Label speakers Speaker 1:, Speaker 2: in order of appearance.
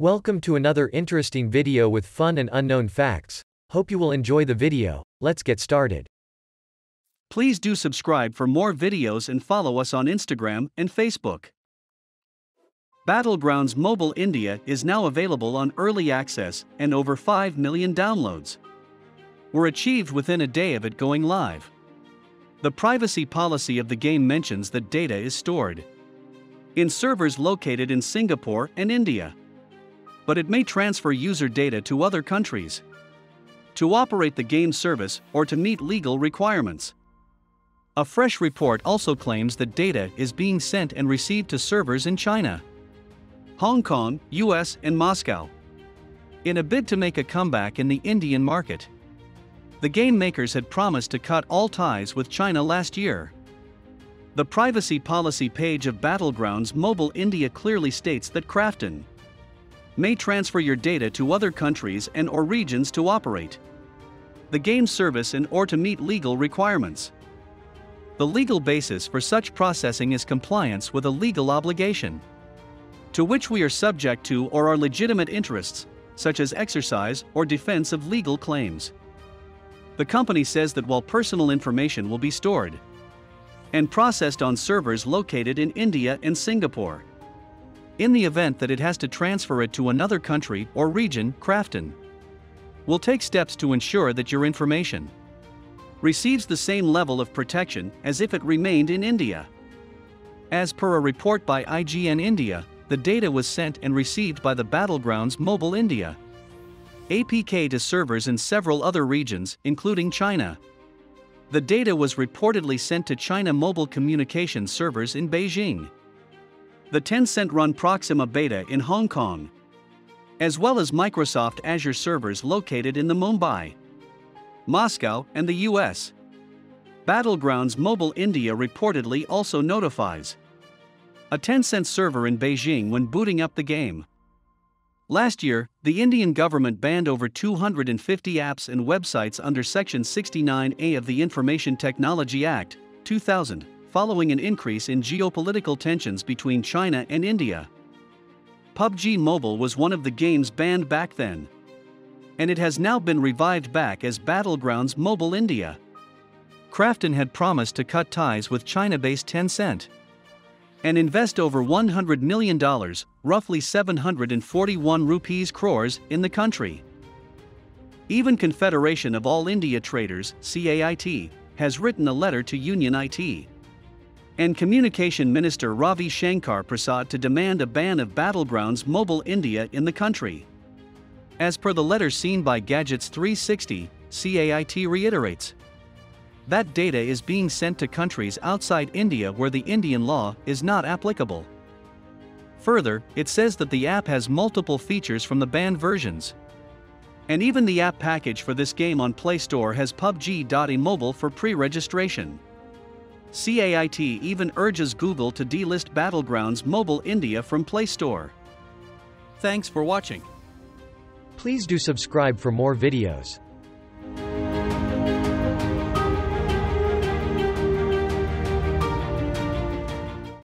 Speaker 1: Welcome to another interesting video with fun and unknown facts. Hope you will enjoy the video. Let's get started.
Speaker 2: Please do subscribe for more videos and follow us on Instagram and Facebook. Battlegrounds Mobile India is now available on early access and over 5 million downloads were achieved within a day of it going live. The privacy policy of the game mentions that data is stored in servers located in Singapore and India. But it may transfer user data to other countries to operate the game service or to meet legal requirements. A fresh report also claims that data is being sent and received to servers in China, Hong Kong, US, and Moscow. In a bid to make a comeback in the Indian market, the game makers had promised to cut all ties with China last year. The privacy policy page of Battlegrounds Mobile India clearly states that Krafton may transfer your data to other countries and or regions to operate the game service and or to meet legal requirements. The legal basis for such processing is compliance with a legal obligation to which we are subject to or our legitimate interests, such as exercise or defense of legal claims. The company says that while personal information will be stored, and processed on servers located in India and Singapore. In the event that it has to transfer it to another country or region, Krafton will take steps to ensure that your information receives the same level of protection as if it remained in India. As per a report by IGN India, the data was sent and received by the Battlegrounds Mobile India APK to servers in several other regions, including China. The data was reportedly sent to China Mobile Communications servers in Beijing. The Tencent run Proxima Beta in Hong Kong, as well as Microsoft Azure servers located in the Mumbai, Moscow, and the US. Battlegrounds Mobile India reportedly also notifies a Tencent server in Beijing when booting up the game. Last year, the Indian government banned over 250 apps and websites under Section 69A of the Information Technology Act, 2000, following an increase in geopolitical tensions between China and India. PUBG Mobile was one of the games banned back then. And it has now been revived back as Battlegrounds Mobile India. Krafton had promised to cut ties with China based Tencent and invest over $100 million, roughly 741 rupees crores, in the country. Even Confederation of All India Traders, CAIT, has written a letter to Union IT and Communication Minister Ravi Shankar Prasad to demand a ban of Battlegrounds Mobile India in the country. As per the letter seen by Gadgets 360, CAIT reiterates that data is being sent to countries outside India where the Indian law is not applicable. Further, it says that the app has multiple features from the banned versions. And even the app package for this game on Play Store has PUBG.imobile for pre-registration. CAIT even urges Google to delist Battlegrounds Mobile India from Play Store. Thanks for watching.
Speaker 1: Please do subscribe for more videos.